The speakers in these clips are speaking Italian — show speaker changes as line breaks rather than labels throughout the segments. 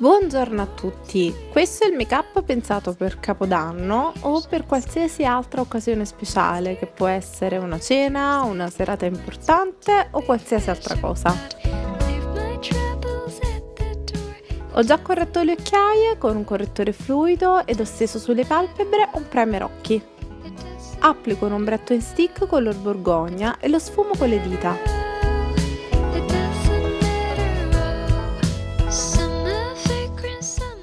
Buongiorno a tutti, questo è il make up pensato per Capodanno o per qualsiasi altra occasione speciale che può essere una cena, una serata importante o qualsiasi altra cosa. Ho già corretto le occhiaie con un correttore fluido ed ho steso sulle palpebre un primer occhi. Applico un ombretto in stick color borgogna e lo sfumo con le dita.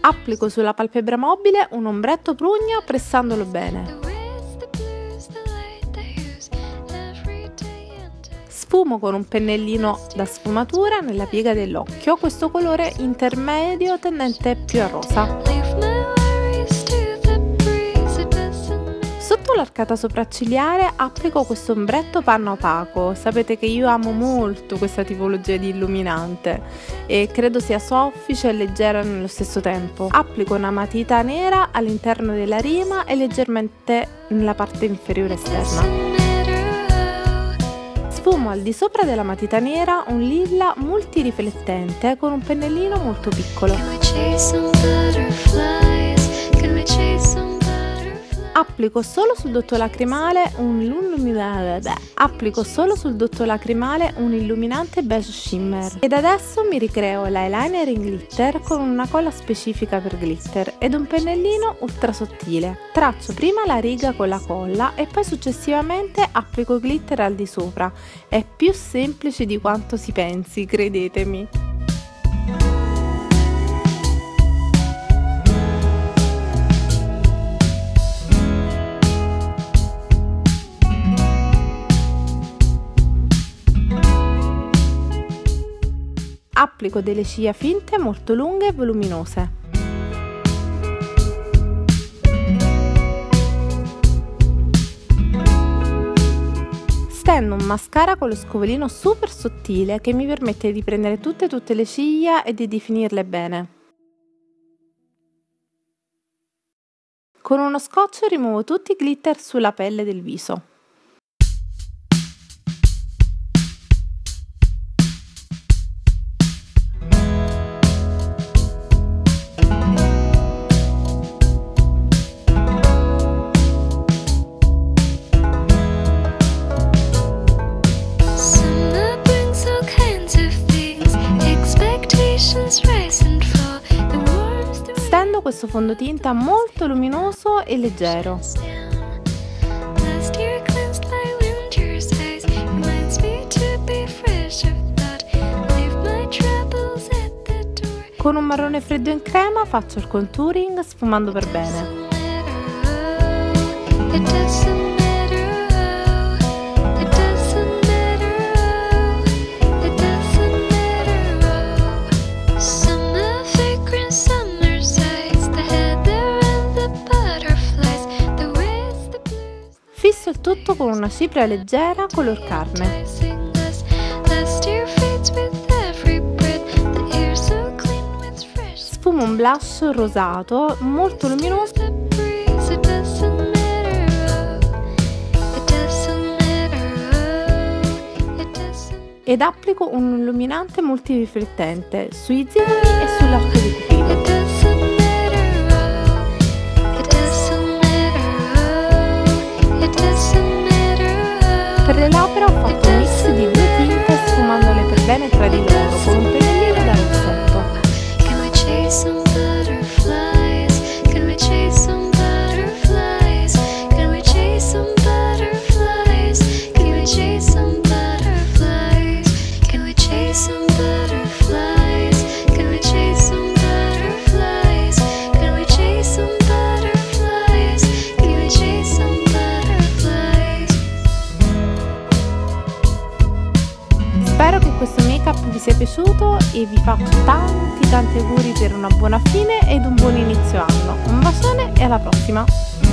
Applico sulla palpebra mobile un ombretto prugna pressandolo bene. Sfumo con un pennellino da sfumatura nella piega dell'occhio, questo colore intermedio tendente più a rosa. L'arcata sopraccigliare applico questo ombretto panna opaco. Sapete che io amo molto questa tipologia di illuminante e credo sia soffice e leggera nello stesso tempo. Applico una matita nera all'interno della rima e leggermente nella parte inferiore esterna. Sfumo al di sopra della matita nera un lilla multiriflettente con un pennellino molto piccolo. Applico solo sul dotto lacrimale un illuminante. Applico solo sul dotto lacrimale un illuminante beige shimmer. Ed adesso mi ricreo l'eyeliner in glitter con una colla specifica per glitter ed un pennellino ultra sottile. Traccio prima la riga con la colla e poi successivamente applico glitter al di sopra. È più semplice di quanto si pensi, credetemi. Applico delle ciglia finte molto lunghe e voluminose. Stendo un mascara con lo scovolino super sottile che mi permette di prendere tutte tutte le ciglia e di definirle bene. Con uno scotch rimuovo tutti i glitter sulla pelle del viso. Stendo questo fondotinta molto luminoso e leggero. Con un marrone freddo in crema faccio il contouring sfumando per bene. Tutto con una cipria leggera color carne. Sfumo un blush rosato molto luminoso ed applico un illuminante multiriflettente sui zigomi e sull'arco di pupille. Labbra ho fatto un mix di due tinte sfumandole per bene tra di loro con un piaciuto e vi faccio tanti tanti auguri per una buona fine ed un buon inizio anno. Un bacione e alla prossima!